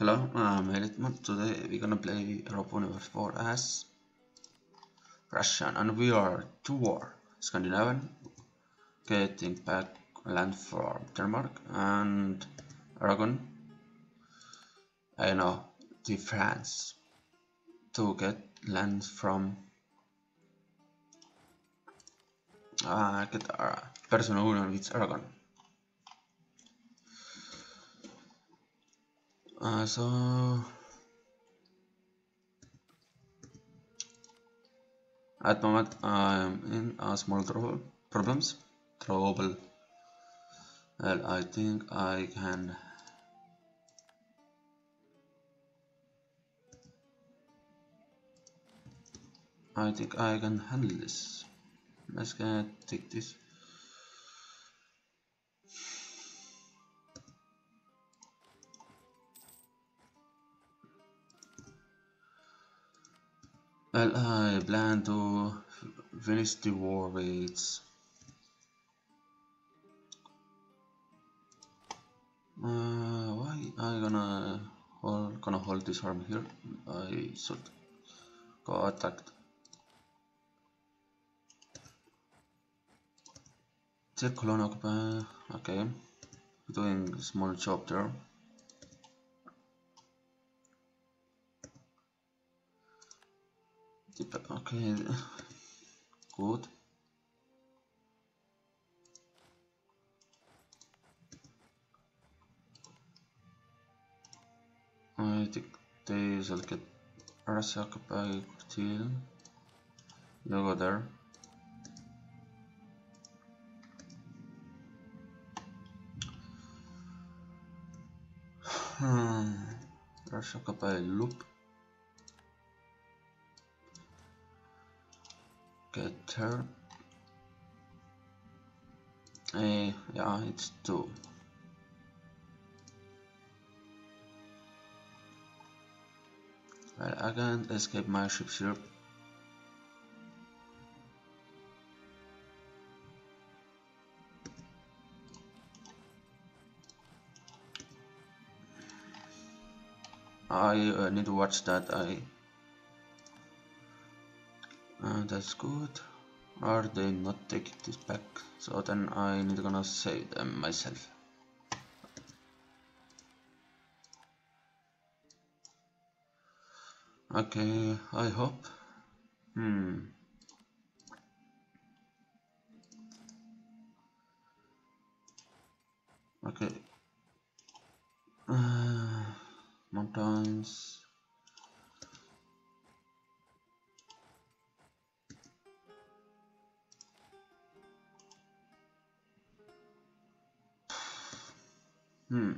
Hello, I'm Elitman. Today we're gonna play Europa Universalis 4 as Russian and we are to war. Scandinavian, getting back land from Denmark and Aragon. I know, the France to get land from uh, get uh, personal union with Aragon. Uh, so at the moment I'm in a small trouble problems trouble. Well I think I can I think I can handle this. Let's get take this Well, I plan to finish the war with uh, why I gonna hold, gonna hold this arm here? I should go attacked. Take colon occupy. Okay, doing small job there. Okay, good. I think they shall get Russia occupied till you go there. Hmm. Russia occupied loop. Get her. Uh, yeah, it's two. Well, I can't escape my ship here. I uh, need to watch that. I that's good. Are they not taking this back? So then I need to gonna save them myself. Okay, I hope. Hmm. Okay. Uh, mountains. Hmm.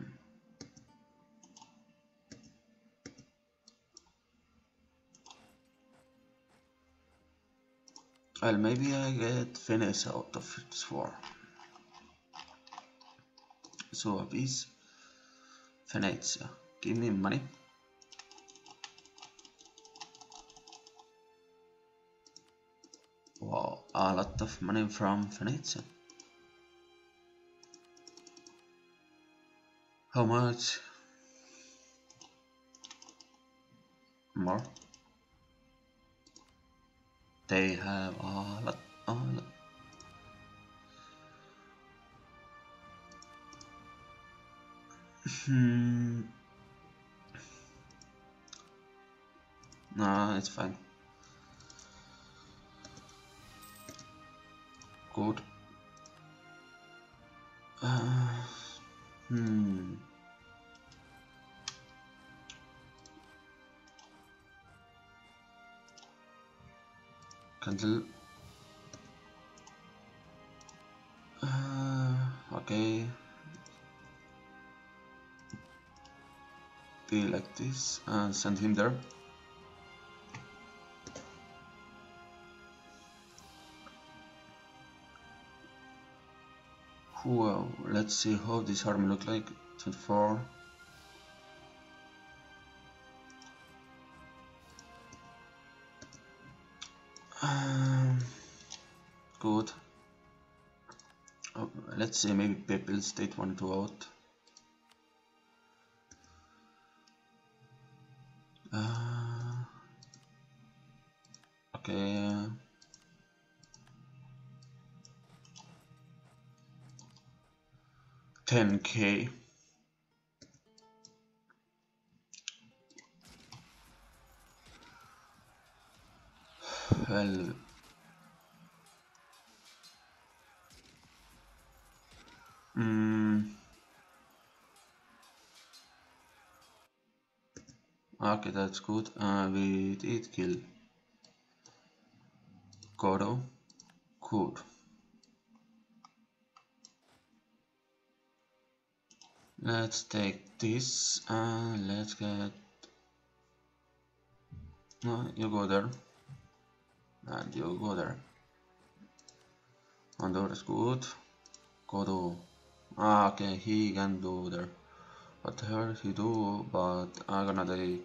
Well, maybe I get Venice out of this war. So please, Venezia, give me money. Wow, a lot of money from Venezia. How much? More? They have a lot, a lot. Hmm. Nah, it's fine. Good. Uh, hmm. Cancel. Uh, okay. Be like this and send him there. Well, let's see how this army look like. 24. Um, good. Oh, let's see, maybe Papal State one to out. 10k well mm. okay that's good. Uh, we did kill Goro. Good. Let's take this and let's get. No, you go there. And you go there. And is good. Go to. Ah, okay, he can do there. What the hell he do? But I'm gonna take.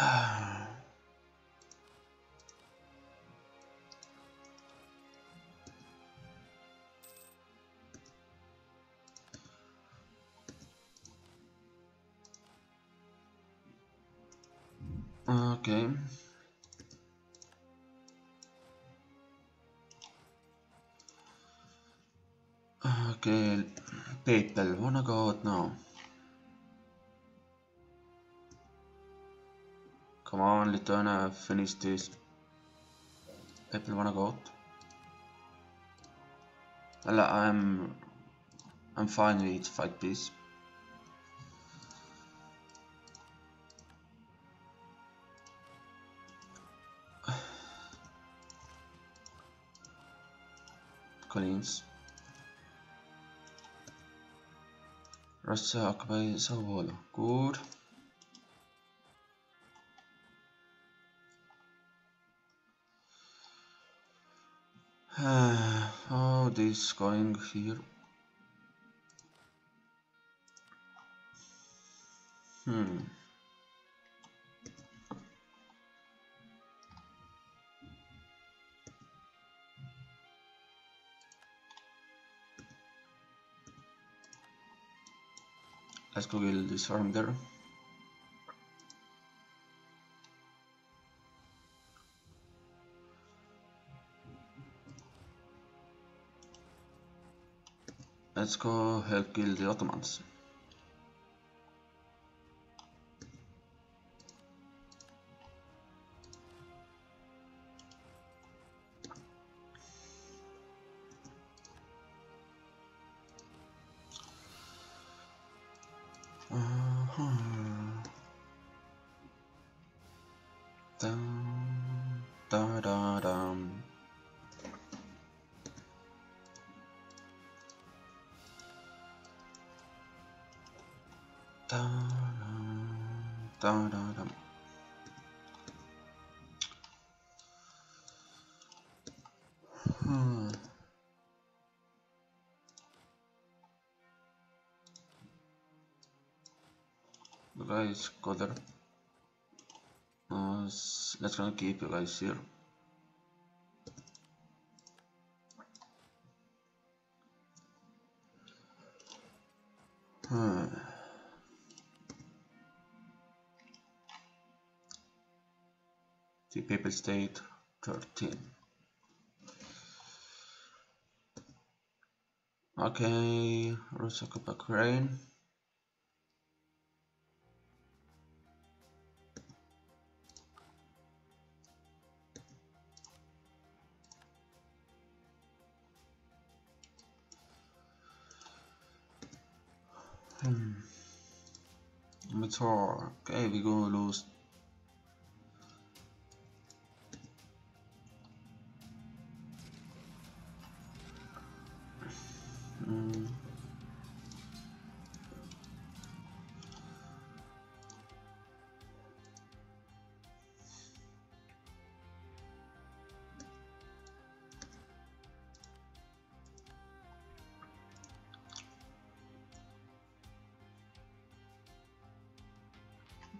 Okay. Okay, people wanna go out now. Come on, Lithuania, finish this. People wanna go out. I'm I'm fine with fight peace. Collins. Russia occupy Sao Paulo. Good. How this going here? Hmm. Let's Google this farm there. Let's go help kill the Ottomans. Guys there uh, let's gonna keep you guys here hmm. the Papal State 13 okay Russia Ukraine Hmm. Mature. Okay, we gonna lose. Hmm.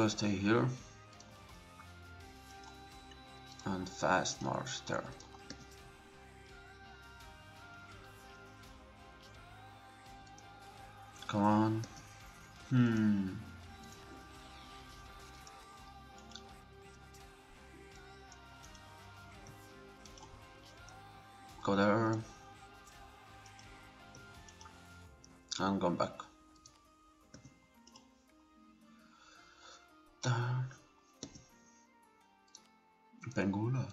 go stay here and fast march there. Come on. Hmm. Go there. And come back. Pengula.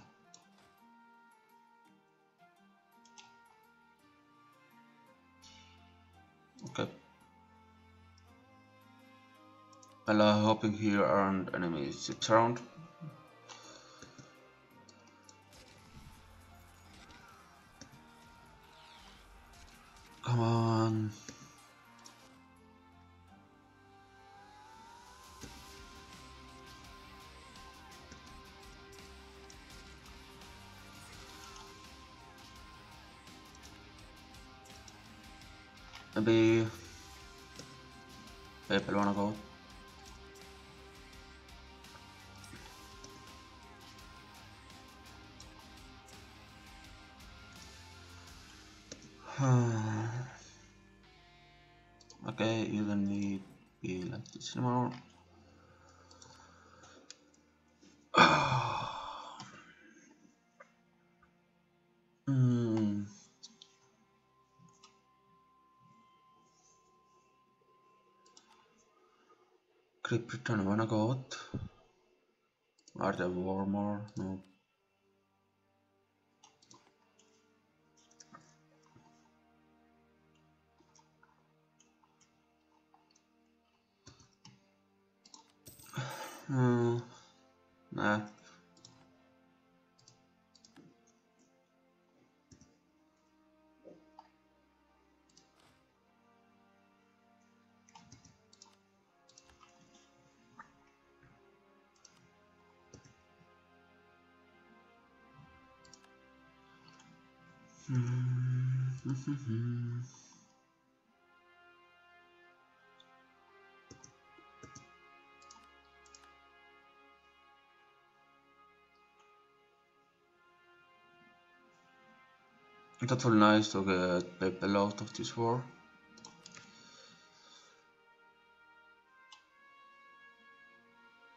Okay. Well, uh, hopping here around enemy ships around. Maybe people wanna go. okay, you don't need be like. Krypton wanna go out? Are they warmer? No. Hmm. Nah. Mm-hmm. That's all nice to get people out of this war.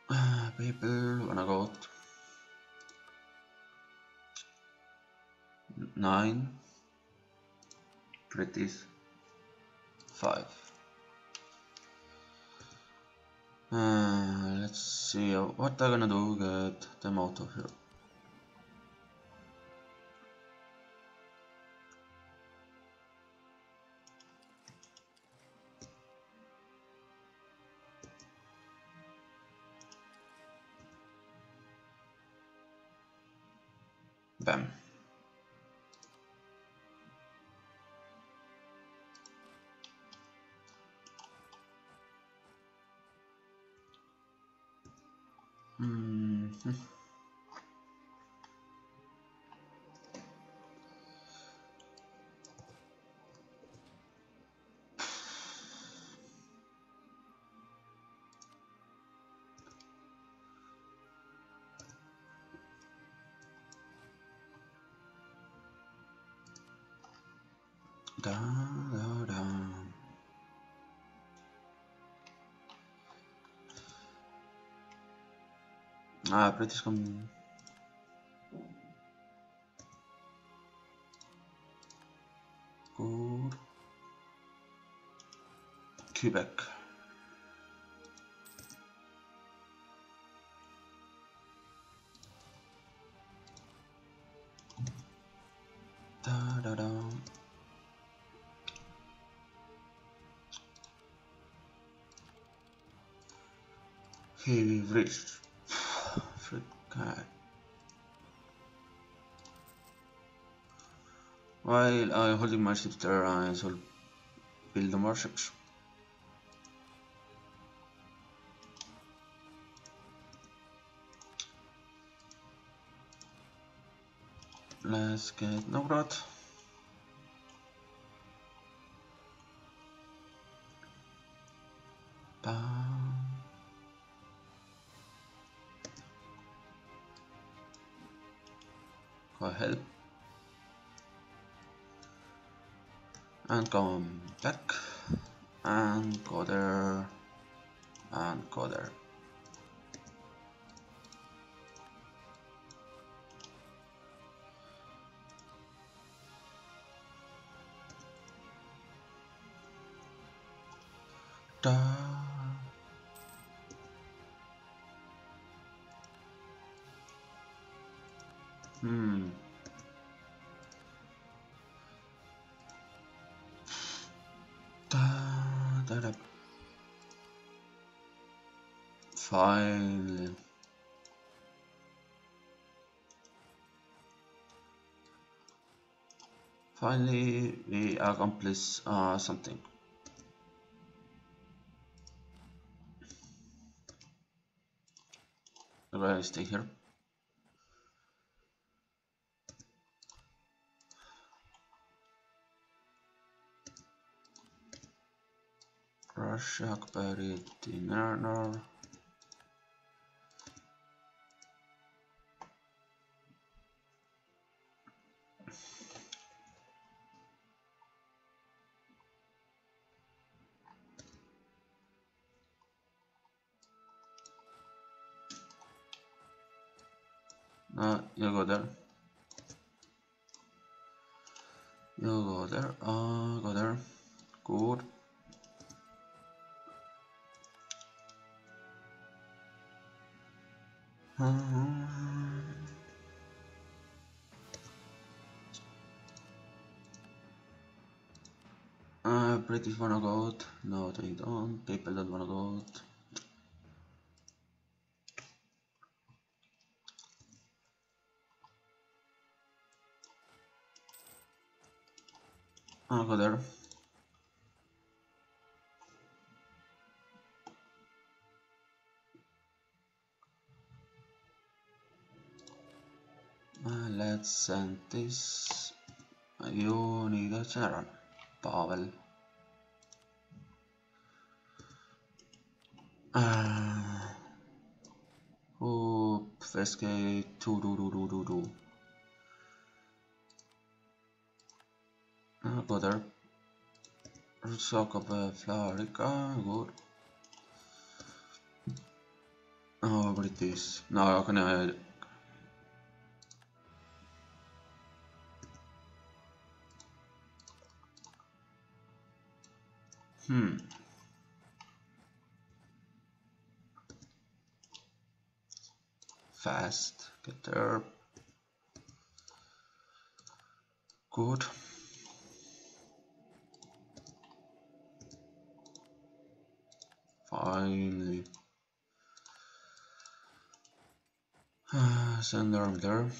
people, when I got 9 pretty, 5 uh, let's see uh, what I'm gonna do get them out of here? Ah, British come. Good. Quebec. Da da da. Okay. While I'm holding my ships there, I shall build more ships. Let's get Novgorod. Bam. Go ahead. And come back. And go there. And go there. Da. Hmm. Da, da, da. Finally. Finally, we accomplish uh, something. I stay here. Russia occupied Dinner. Uh, you go there. You go there. Uh, go there. Good. Uh, British wanna go out. No, they don't. People don't wanna go out. I'll go there. Let's send this. You need a general. Pavel. Uh, oh, first gate, two, do, do, do, do, do. Uh, go there. Talk about Florica, good. Oh, British. No, jag kan jag... Hmm. Fast, get there. Good. Finally. Send arm there.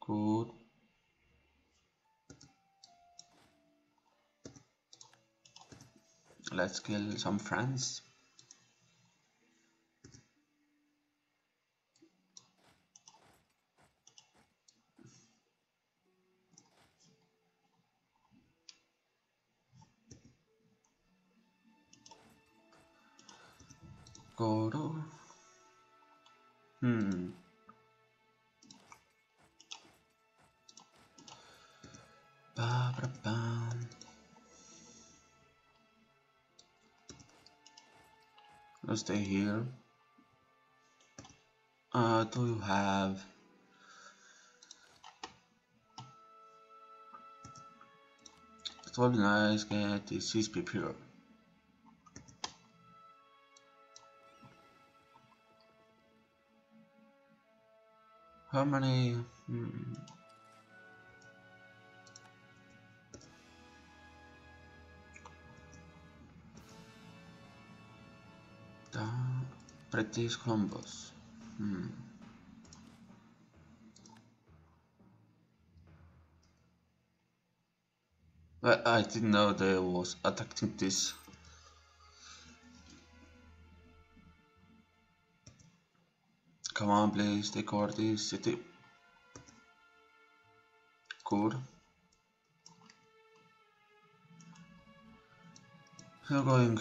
Good. Let's kill some friends. Go to. Hmm. Ba ba ba. Let's stay here. Uh, do you have It would be nice get the CSP here. How many? Hmm. British Columbus. Hmm. Well, I didn't know they was attacking this. Come on, please take over this city. Good. You're going.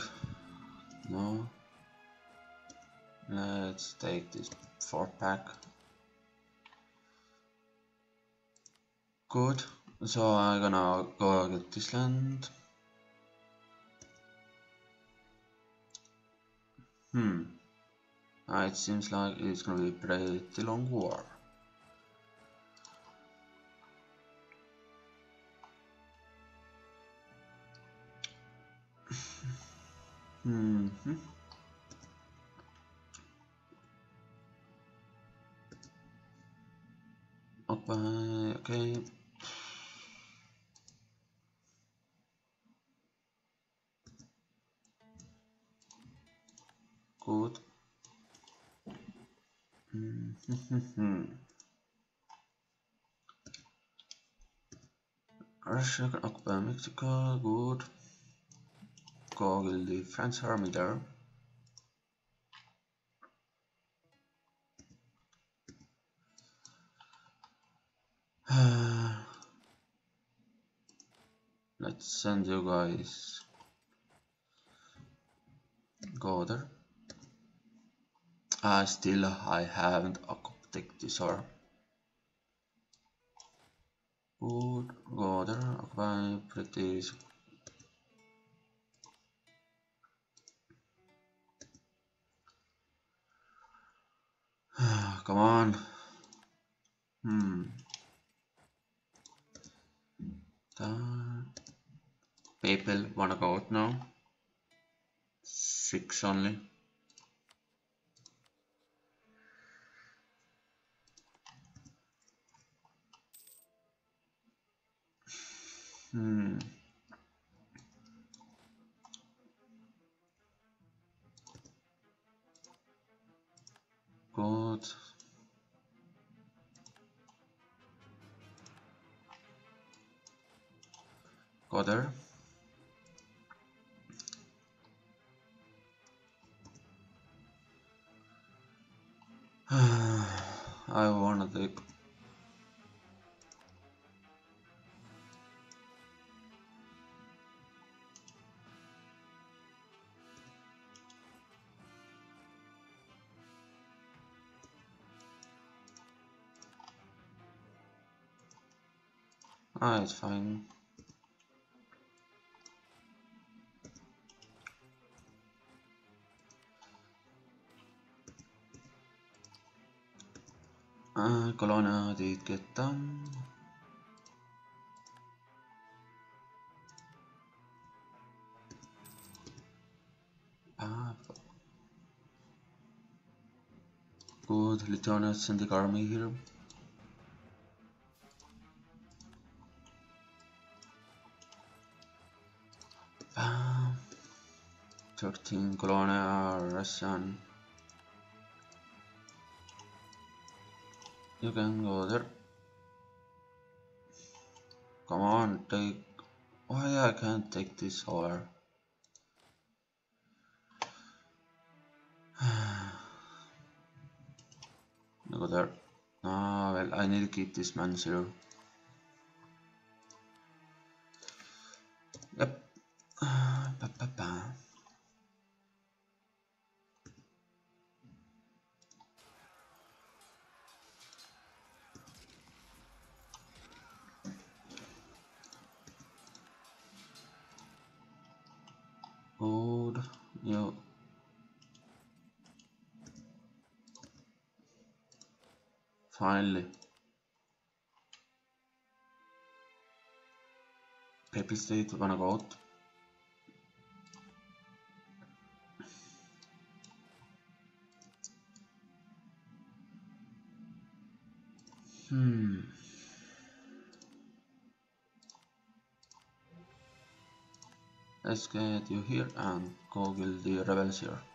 No. Let's take this four pack. Good. So I'm gonna go get this land. Hmm. Uh, it seems like it's gonna be a pretty long war. hmm. Okay, okay. Good. Russia can occupy Mexico, good. Google the French army there. Let's send you guys go there. Uh, still I haven't occupied this or Good, go there, occupy British Come on. Hmm. People wanna go out now. Six only. Hmm. Good. Go. I wanna take Ah, it's fine. Colonna did get done. Ah, good, Lieutenant sending army here. Um, 13 Colonna Russian. You can go there. Come on, take. Why I can't take this over? go there. Ah, well, I need to keep this man here. Yep. ba, ba, ba. Papal State gonna go out. Hmm. Let's get you here and Google the rebels here.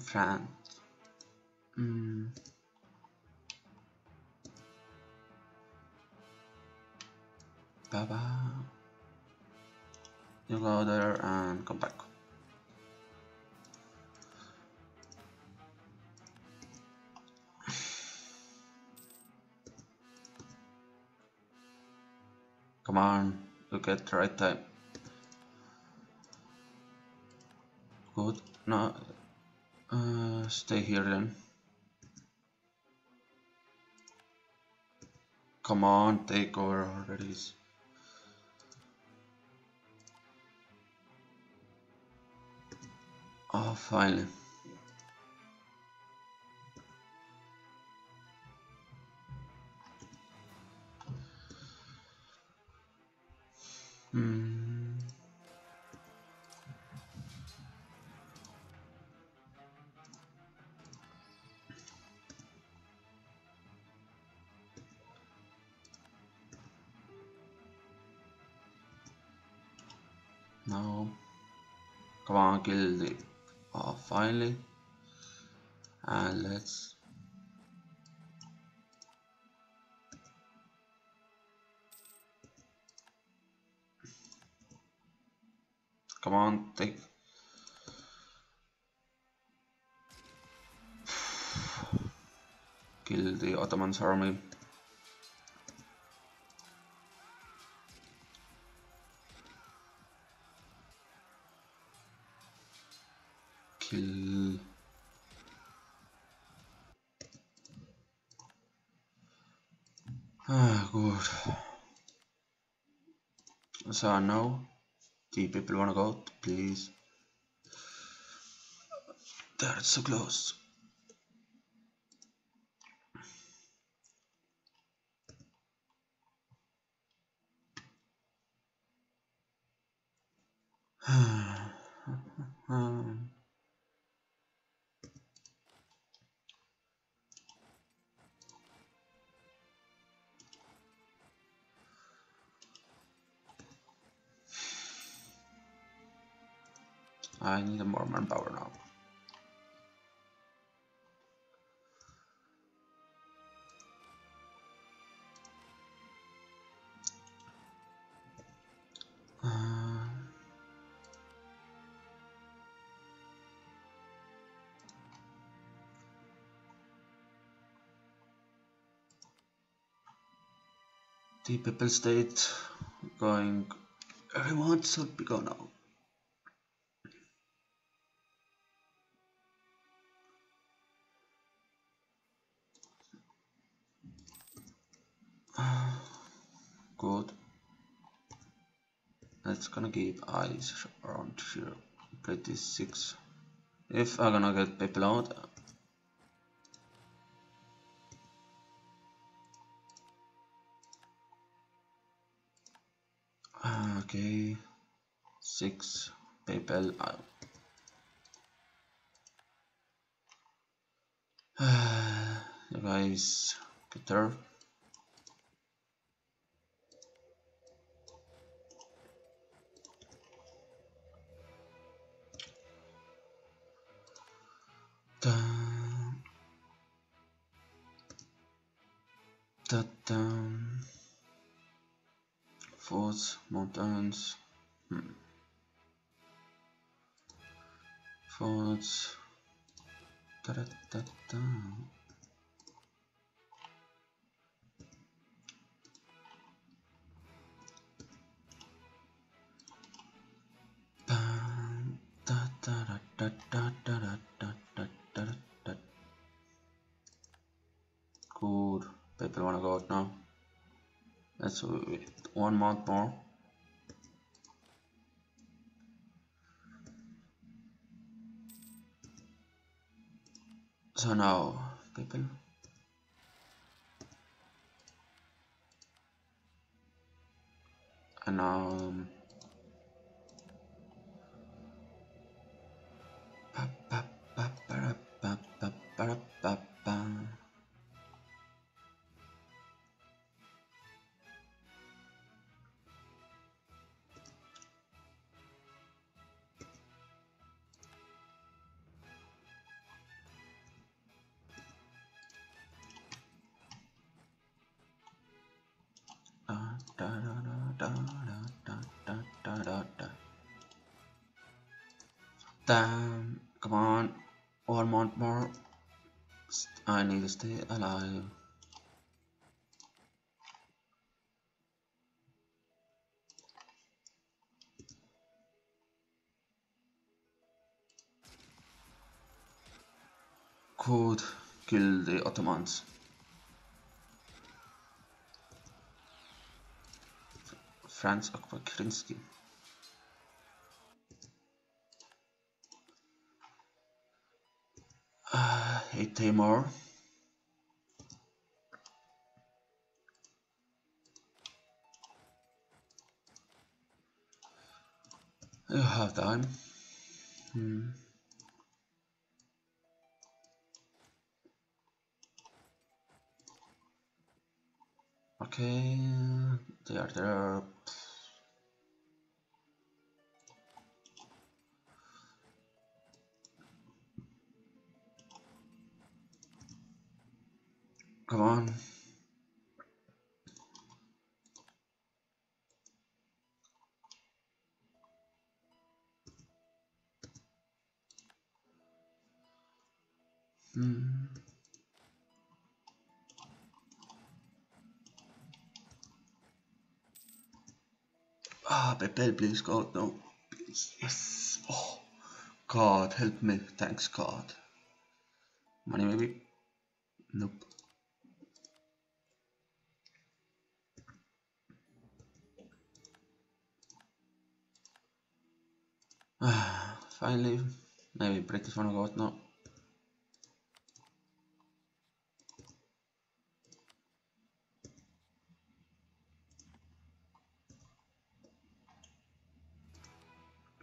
France. Mm. Baba. You go there and come back. Come on, look at the right time. Good. No, uh, stay here then. Come on, take over already. Oh, finally. Hmm. No. Come on, kill the. Oh, finally. And let's. Come on, take. Kill the Ottoman's army. So now, the people wanna go, please. That's so close. I need more manpower now. Uh, the Papal State going everyone should be gone now. Gonna keep eyes around here. Play this six. If I'm gonna get people out. Uh. Okay. Six people out. you guys get there. Dun, dun, dun. Forts, mountains. Hmm. Forts. Da, da, da, da. Da, da, da, da, da, da, da, da, da, da, People wanna go out now. Let's wait one month more. So now, people. And now, um, Damn, come on, one month more. I need to stay alive. Could kill the Ottomans. Franz Okwakrinsky. Uh, hey Timor. You have time. Hmm. Okay, they are there. Come on. Hmm. Ah, Pepe, please, God, no. Please. Yes. Oh, God, help me. Thanks, God. Money, maybe? Nope. finally, maybe British wanna go out now.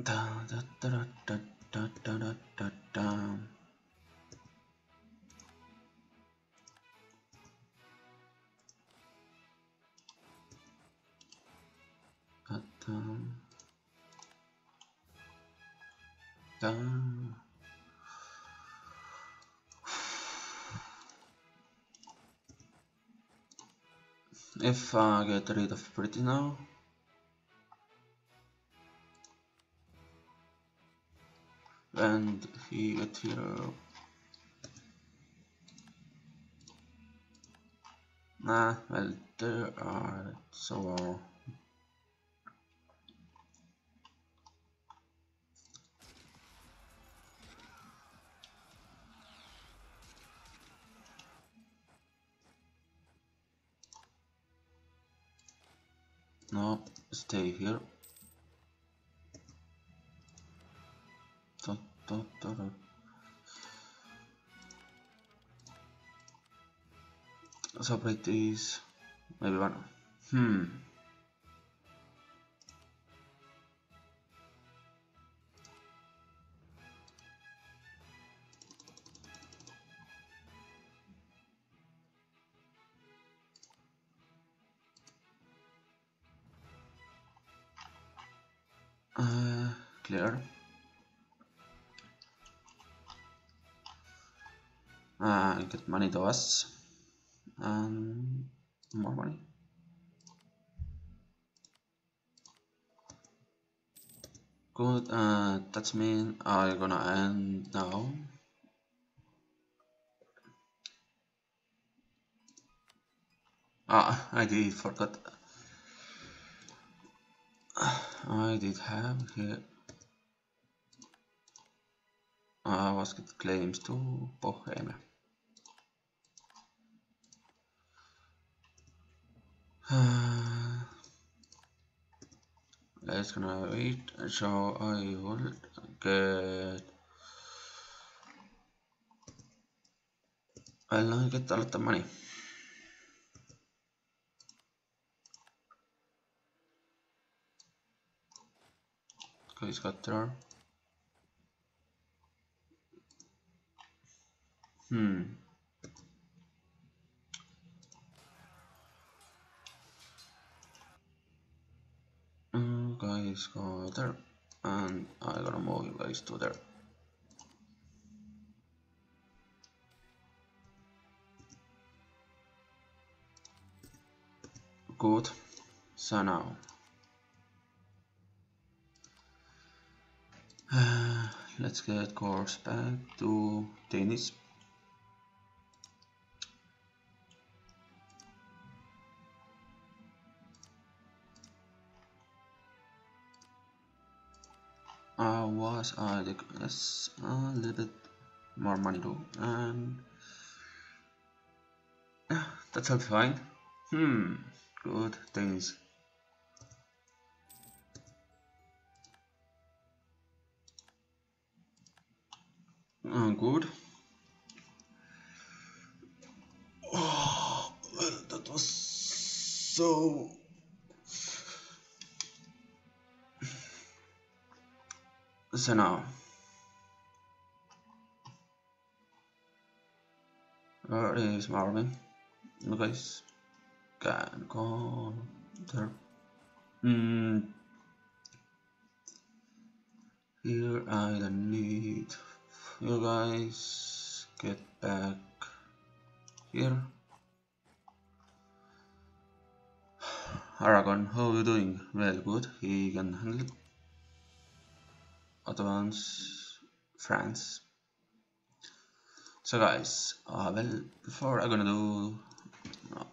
Da da da da da da da da. Da da. Da. If I get rid of pretty now, and he get here. Nah, well, there are so. No, stay here. Separate these. Maybe one. Hmm. Money to us. And more money. Good, uh, that means I'm gonna end now. Ah, I did forgot. I did have here. I was claims to Bohemia. Let's gonna wait. So I will get. I'll get a lot of money. Guys got there. Hmm. Guys go there and I'm gonna move you guys to there. Good. So now Uh, let's get course back to tennis. Was uh, a little bit more money though and yeah, that's all fine. Hmm good things. Uh, good. Oh, that was so so now where is Marvin you guys can go there mm. here I don't need you guys get back here Aragon, how are you doing? Well, good. He can handle it advance France. So guys uh, well before I'm gonna do uh,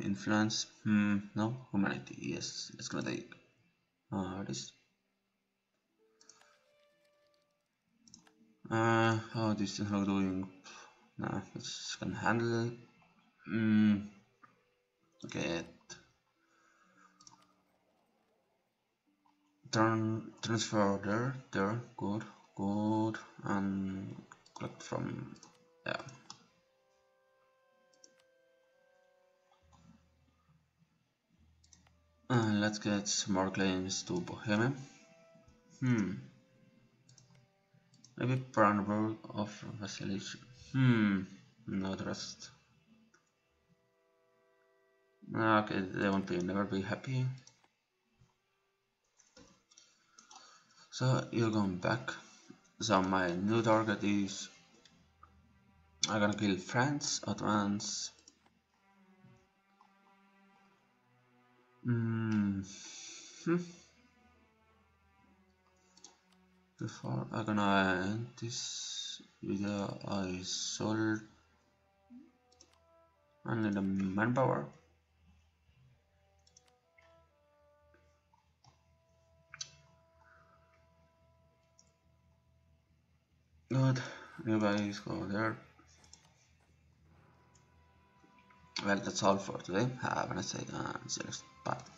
influence hmm no humanity yes it's gonna take uh, this uh, how this is how doing? Nah it's gonna handle mm, okay turn transfer there there good good and click from yeah and let's get more claims to Bohemia hmm. Maybe Brandenburg of Vasilich hmm. No trust okay they won't be never be happy so you're going back. So my new target is I'm gonna kill France advance. Mm -hmm. before I'm gonna end this video I sold only the manpower Good, you guys go there. Well, that's all for today. Have a nice day and see you next. Bye.